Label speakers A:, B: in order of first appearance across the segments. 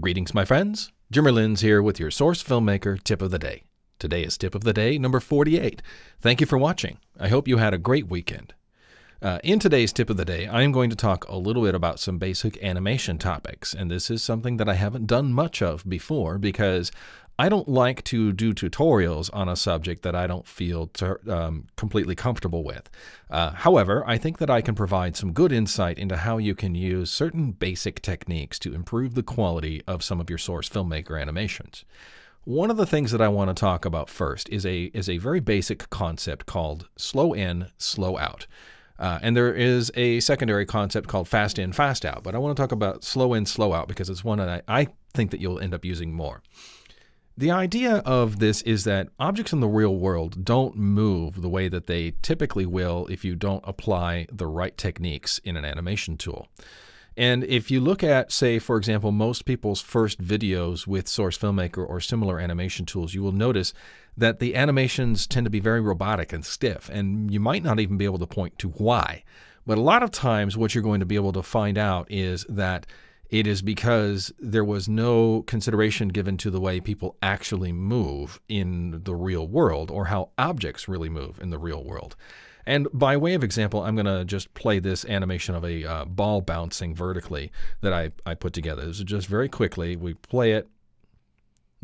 A: Greetings, my friends. Jimer Lins here with your Source Filmmaker Tip of the Day. Today is Tip of the Day number 48. Thank you for watching. I hope you had a great weekend. Uh, in today's Tip of the Day, I am going to talk a little bit about some basic animation topics, and this is something that I haven't done much of before because I don't like to do tutorials on a subject that I don't feel ter- um, completely comfortable with. Uh, however, I think that I can provide some good insight into how you can use certain basic techniques to improve the quality of some of your source filmmaker animations. One of the things that I want to talk about first is a is a very basic concept called slow in, slow out. Uh, and there is a secondary concept called fast in, fast out. But I want to talk about slow in, slow out because it's one that I, I think that you'll end up using more. The idea of this is that objects in the real world don't move the way that they typically will if you don't apply the right techniques in an animation tool. And if you look at, say, for example, most people's first videos with Source Filmmaker or similar animation tools, you will notice that the animations tend to be very robotic and stiff, and you might not even be able to point to why. But a lot of times, what you're going to be able to find out is that it is because there was no consideration given to the way people actually move in the real world or how objects really move in the real world. And by way of example, I'm going to just play this animation of a uh, ball bouncing vertically that I, I put together. This is just very quickly. We play it.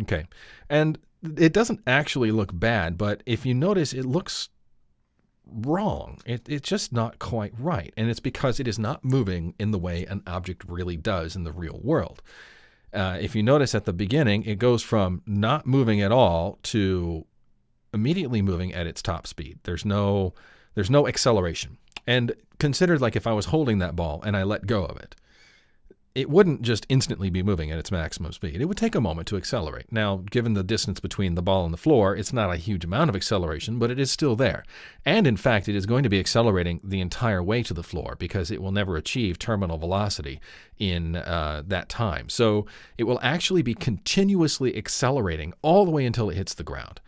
A: Okay. And it doesn't actually look bad, but if you notice, it looks wrong. It, it's just not quite right. And it's because it is not moving in the way an object really does in the real world. Uh, if you notice at the beginning, it goes from not moving at all to immediately moving at its top speed. There's no there's no acceleration. And consider like if I was holding that ball and I let go of it it wouldn't just instantly be moving at its maximum speed. It would take a moment to accelerate. Now, given the distance between the ball and the floor, it's not a huge amount of acceleration, but it is still there. And in fact, it is going to be accelerating the entire way to the floor because it will never achieve terminal velocity in uh, that time. So it will actually be continuously accelerating all the way until it hits the ground.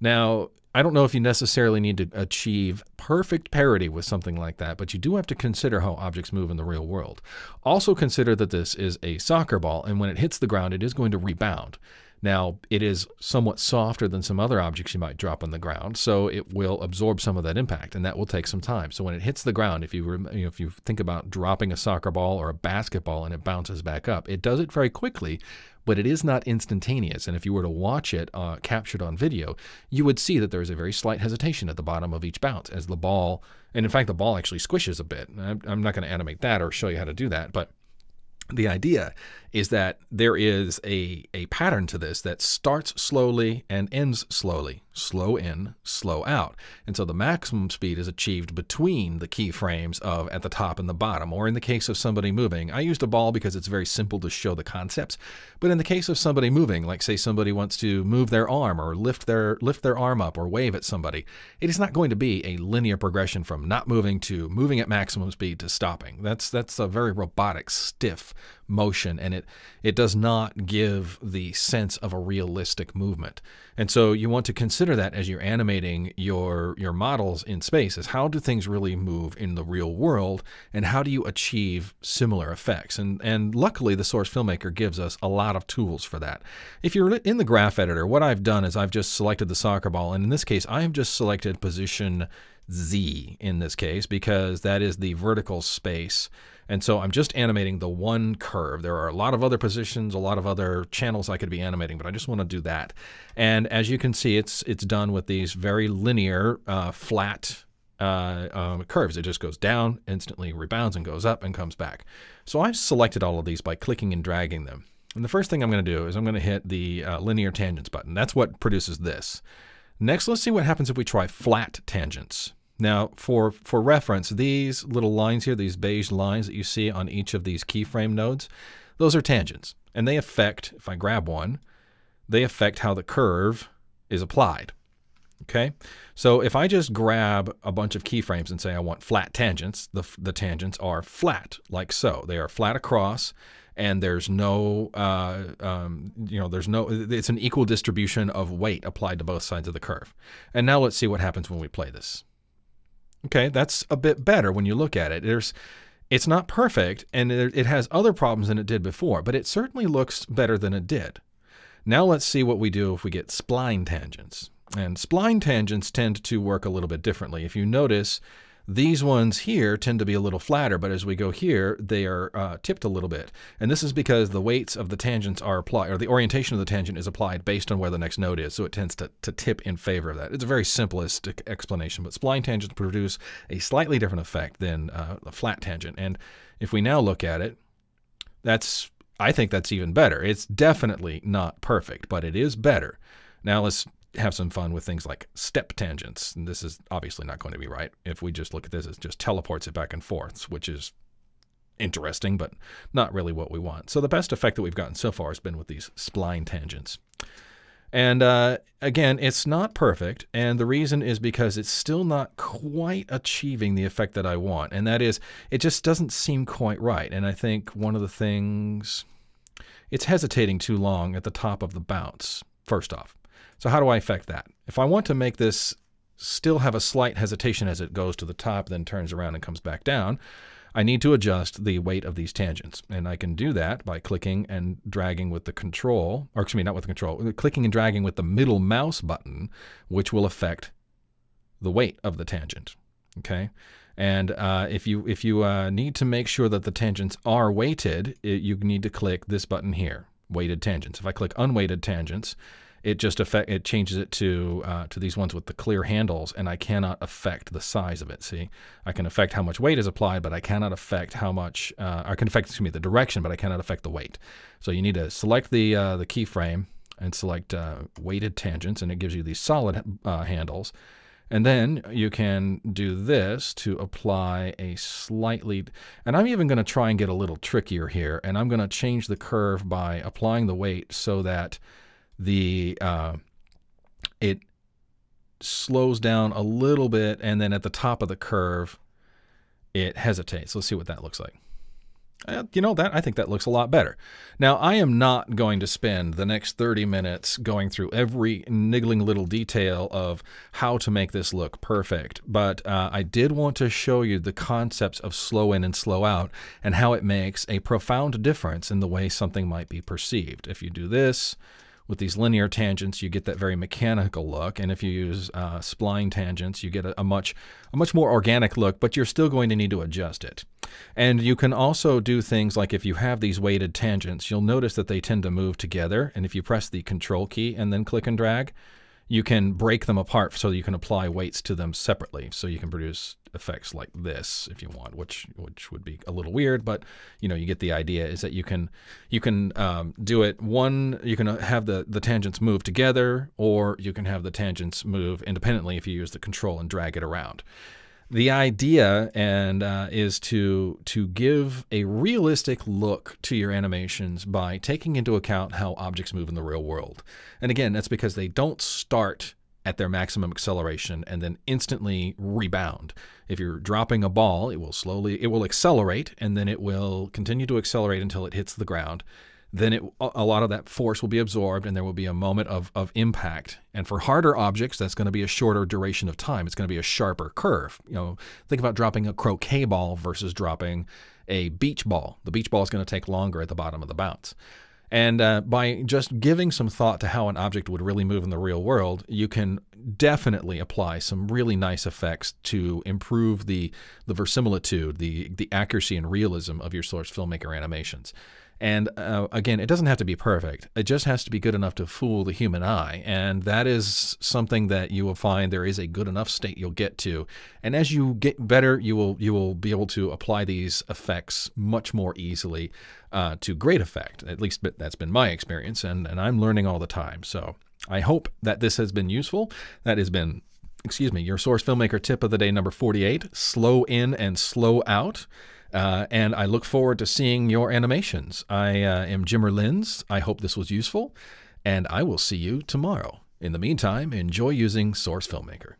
A: Now, I don't know if you necessarily need to achieve perfect parity with something like that, but you do have to consider how objects move in the real world. Also consider that this is a soccer ball, and when it hits the ground, it is going to rebound. Now, it is somewhat softer than some other objects you might drop on the ground, so it will absorb some of that impact, and that will take some time. So when it hits the ground, if you, you know, if you think about dropping a soccer ball or a basketball and it bounces back up, it does it very quickly, but it is not instantaneous. And if you were to watch it uh, captured on video, you would see that there is a very slight hesitation at the bottom of each bounce as the ball, and in fact, the ball actually squishes a bit. I'm not going to animate that or show you how to do that, but the idea is that there is a, a pattern to this that starts slowly and ends slowly slow in, slow out. And so the maximum speed is achieved between the keyframes of at the top and the bottom. Or in the case of somebody moving, I used a ball because it's very simple to show the concepts. But in the case of somebody moving, like say somebody wants to move their arm or lift their lift their arm up or wave at somebody, it is not going to be a linear progression from not moving to moving at maximum speed to stopping. That's that's a very robotic, stiff motion and it it does not give the sense of a realistic movement. And so you want to consider that as you're animating your your models in space is how do things really move in the real world and how do you achieve similar effects? And and luckily the source filmmaker gives us a lot of tools for that. If you're in the graph editor, what I've done is I've just selected the soccer ball and in this case I have just selected position Z in this case because that is the vertical space and so I'm just animating the one curve. There are a lot of other positions, a lot of other channels I could be animating, but I just want to do that. And as you can see, it's it's done with these very linear, uh, flat uh, um, curves. It just goes down, instantly rebounds, and goes up and comes back. So I've selected all of these by clicking and dragging them. And the first thing I'm going to do is I'm going to hit the uh, linear tangents button. That's what produces this. Next, let's see what happens if we try flat tangents. Now, for, for reference, these little lines here, these beige lines that you see on each of these keyframe nodes, those are tangents. And they affect, if I grab one, they affect how the curve is applied. Okay, so if I just grab a bunch of keyframes and say I want flat tangents, the, the tangents are flat, like so. They are flat across, and there's no, uh, um, you know, there's no, it's an equal distribution of weight applied to both sides of the curve. And now let's see what happens when we play this. Okay, that's a bit better when you look at it. There's It's not perfect, and it it has other problems than it did before, but it certainly looks better than it did. Now let's see what we do if we get spline tangents. And spline tangents tend to work a little bit differently. If you notice, these ones here tend to be a little flatter, but as we go here, they are uh, tipped a little bit. And this is because the weights of the tangents are applied, or the orientation of the tangent is applied based on where the next node is, so it tends to, to tip in favor of that. It's a very simplistic explanation, but spline tangents produce a slightly different effect than uh, a flat tangent. And if we now look at it, that's I think that's even better. It's definitely not perfect, but it is better. Now let's have some fun with things like step tangents. And this is obviously not going to be right. If we just look at this, it just teleports it back and forth, which is interesting, but not really what we want. So the best effect that we've gotten so far has been with these spline tangents. And uh, again, it's not perfect. And the reason is because it's still not quite achieving the effect that I want. And that is, it just doesn't seem quite right. And I think one of the things, it's hesitating too long at the top of the bounce, first off. So, how do I affect that? If I want to make this still have a slight hesitation as it goes to the top, then turns around and comes back down, I need to adjust the weight of these tangents. And I can do that by clicking and dragging with the control, or excuse me, not with the control, clicking and dragging with the middle mouse button, which will affect the weight of the tangent. Okay. And uh, if you if you uh, need to make sure that the tangents are weighted, it, you need to click this button here, weighted tangents. If I click unweighted tangents, it just affect it changes it to uh, to these ones with the clear handles, and I cannot affect the size of it. See, I can affect how much weight is applied, but I cannot affect how much. Uh, I can affect excuse me the direction, but I cannot affect the weight. So you need to select the uh, the keyframe and select uh, weighted tangents, and it gives you these solid uh, handles. And then you can do this to apply a slightly, and I'm even going to try and get a little trickier here, and I'm going to change the curve by applying the weight so that the uh, it slows down a little bit, and then at the top of the curve, it hesitates. Let's see what that looks like. Uh, you know that I think that looks a lot better. Now I am not going to spend the next 30 minutes going through every niggling little detail of how to make this look perfect, but uh, I did want to show you the concepts of slow in and slow out and how it makes a profound difference in the way something might be perceived. If you do this, with these linear tangents, you get that very mechanical look, and if you use uh, spline tangents, you get a, a, much a much more organic look. But you're still going to need to adjust it. And you can also do things like if you have these weighted tangents, you'll notice that they tend to move together. And if you press the Control key and then click and drag, you can break them apart so you can apply weights to them separately. So you can produce effects like this if you want, which which would be a little weird, but you know you get the idea. Is that you can you can um, do it one you can have the the tangents move together, or you can have the tangents move independently if you use the control and drag it around the idea and uh, is to to give a realistic look to your animations by taking into account how objects move in the real world. And again, that's because they don't start at their maximum acceleration and then instantly rebound. If you're dropping a ball, it will slowly it will accelerate and then it will continue to accelerate until it hits the ground then it, a lot of that force will be absorbed and there will be a moment of, of impact. And for harder objects, that's going to be a shorter duration of time. It's going to be a sharper curve. You know, think about dropping a croquet ball versus dropping a beach ball. The beach ball is going to take longer at the bottom of the bounce. And uh, by just giving some thought to how an object would really move in the real world, you can definitely apply some really nice effects to improve the the verisimilitude, the the accuracy and realism of your source filmmaker animations. And uh, again, it doesn't have to be perfect. It just has to be good enough to fool the human eye. And that is something that you will find there is a good enough state you'll get to. And as you get better, you will you will be able to apply these effects much more easily uh, to great effect. At least that's been my experience, and, and I'm learning all the time. So I hope that this has been useful. That has been excuse me, your source filmmaker tip of the day number 48 slow in and slow out. Uh, and I look forward to seeing your animations. I uh, am Jimer Lins. I hope this was useful, and I will see you tomorrow. In the meantime, enjoy using Source Filmmaker.